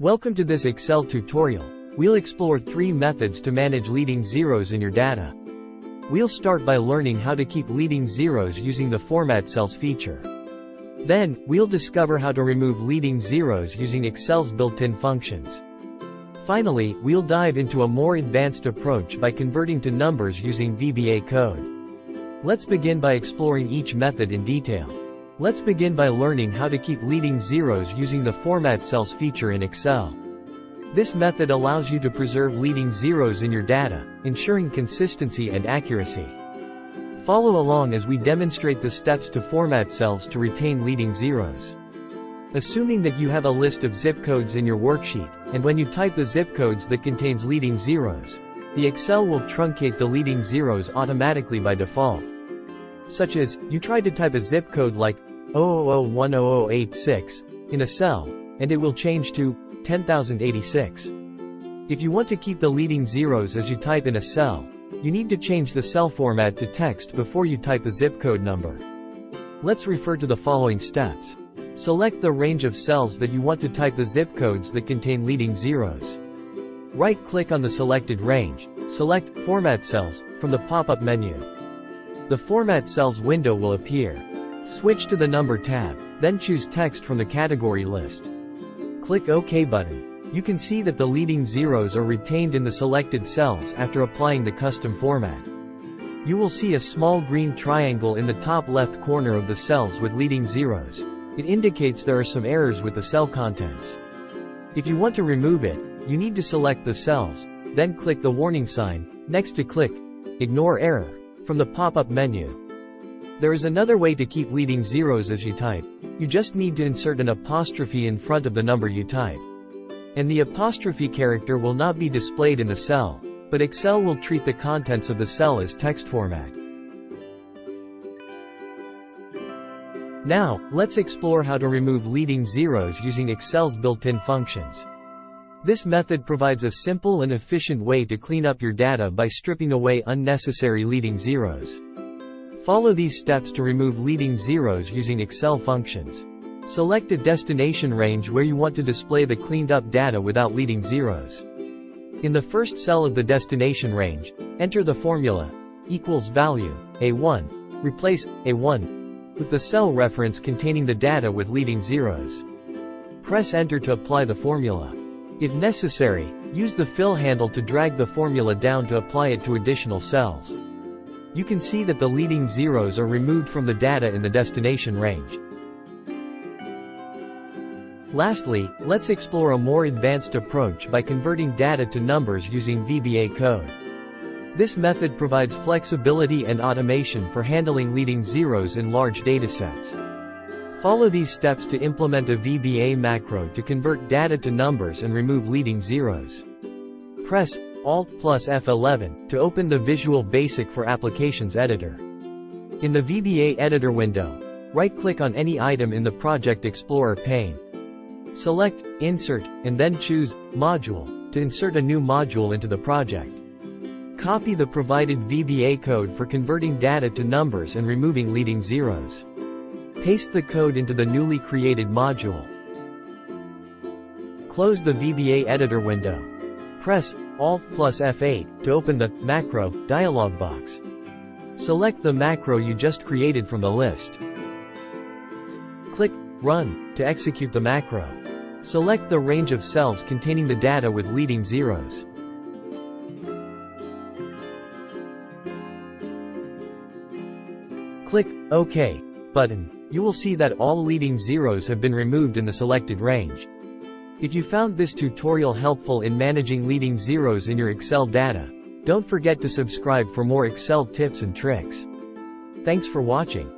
Welcome to this Excel tutorial. We'll explore three methods to manage leading zeros in your data. We'll start by learning how to keep leading zeros using the Format Cells feature. Then, we'll discover how to remove leading zeros using Excel's built-in functions. Finally, we'll dive into a more advanced approach by converting to numbers using VBA code. Let's begin by exploring each method in detail. Let's begin by learning how to keep leading zeros using the Format Cells feature in Excel. This method allows you to preserve leading zeros in your data, ensuring consistency and accuracy. Follow along as we demonstrate the steps to format cells to retain leading zeros. Assuming that you have a list of zip codes in your worksheet, and when you type the zip codes that contains leading zeros, the Excel will truncate the leading zeros automatically by default. Such as, you tried to type a zip code like 000100086 in a cell, and it will change to 10,086. If you want to keep the leading zeros as you type in a cell, you need to change the cell format to text before you type the zip code number. Let's refer to the following steps. Select the range of cells that you want to type the zip codes that contain leading zeros. Right-click on the selected range, select Format Cells from the pop-up menu. The Format Cells window will appear. Switch to the Number tab, then choose Text from the category list. Click OK button. You can see that the leading zeros are retained in the selected cells after applying the custom format. You will see a small green triangle in the top left corner of the cells with leading zeros. It indicates there are some errors with the cell contents. If you want to remove it, you need to select the cells, then click the warning sign, next to click Ignore Error, from the pop-up menu. There is another way to keep leading zeros as you type. You just need to insert an apostrophe in front of the number you type. And the apostrophe character will not be displayed in the cell, but Excel will treat the contents of the cell as text format. Now, let's explore how to remove leading zeros using Excel's built-in functions. This method provides a simple and efficient way to clean up your data by stripping away unnecessary leading zeros. Follow these steps to remove leading zeros using Excel functions. Select a destination range where you want to display the cleaned up data without leading zeros. In the first cell of the destination range, enter the formula equals value, A1. Replace A1 with the cell reference containing the data with leading zeros. Press enter to apply the formula. If necessary, use the fill handle to drag the formula down to apply it to additional cells. You can see that the leading zeros are removed from the data in the destination range. Lastly, let's explore a more advanced approach by converting data to numbers using VBA code. This method provides flexibility and automation for handling leading zeros in large datasets. Follow these steps to implement a VBA macro to convert data to numbers and remove leading zeros. Press Alt plus F11 to open the Visual Basic for Applications editor. In the VBA editor window, right-click on any item in the Project Explorer pane. Select Insert, and then choose Module to insert a new module into the project. Copy the provided VBA code for converting data to numbers and removing leading zeros. Paste the code into the newly created module. Close the VBA editor window. Press Alt plus F8 to open the Macro dialog box. Select the macro you just created from the list. Click Run to execute the macro. Select the range of cells containing the data with leading zeros. Click OK button. You will see that all leading zeros have been removed in the selected range. If you found this tutorial helpful in managing leading zeros in your Excel data, don't forget to subscribe for more Excel tips and tricks. Thanks for watching.